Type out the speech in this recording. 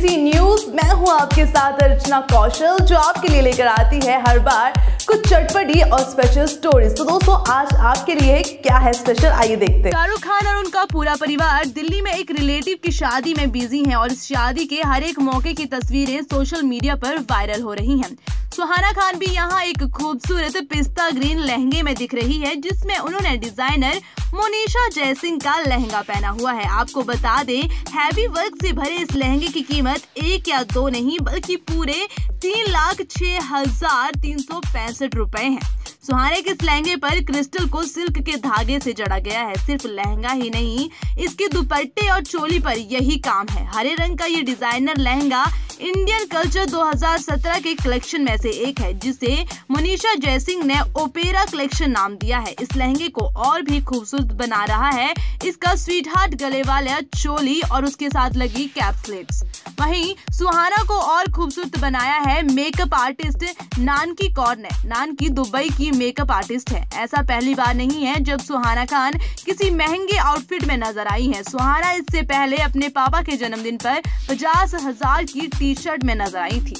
TV news मैं हूँ आपके साथ अर्चना कौशल, जो आपके लिए लेकर आती है हर बार कुछ चटपटी और स्पेशल स्टोरीज तो दोस्तों, आज आपके लिए क्या है स्पेशल आइए देखते हैं। शाहरुख खान और उनका पूरा परिवार दिल्ली में एक रिलेटिव की शादी में बिज़ी हैं और इस शादी के हर एक मौके की तस्वीरें सोशल मीडिया पर वायरल हो रही हैं। सुहाना खान भी यहाँ एक खूबसूरत पिस्ता ग्रीन लहंगे में दिख रही है, जिसमें उन्होंने डिज़ाइनर मोनिशा जयसिंह का लहंगा पहना हुआ है। आपको बता दें, हैवी वर्क से भरे इस लहंगे की कीमत एक या दो नहीं, बल्कि पूरे तीन लाख छह हज़ार तीन सौ पैंसठ रूपए है। सुहाने के इस लहंगे पर क्रिस्टल को सिल्क के धागे से जड़ा गया है। सिर्फ़ लहंगा ही नहीं, इसके दुपट्टे और चोली पर यही काम है। हरे रंग का ये डिज़ाइनर लहंगा इंडियन कल्चर 2017 के कलेक्शन में से एक है, जिसे मनीषा जयसिंह ने ओपेरा कलेक्शन नाम दिया है। इस लहंगे को और भी खूबसूरत बना रहा है। इसका स्वीट हार्ट गले वाला चोली और उसके साथ लगी कैप्सलेट्स वहीं सुहाना को और खूबसूरत बनाया है मेकअप आर्टिस्ट नानकी कौर ने। नानकी दुबई की मेकअप आर्टिस्ट है। ऐसा पहली बार नहीं है जब सुहाना खान किसी महँगे आउटफिट में नज़र आई है। सुहाना इससे पहले अपने पापा के जन्मदिन पर पचास हज़ार की टी शर्ट में नज़र आई थी।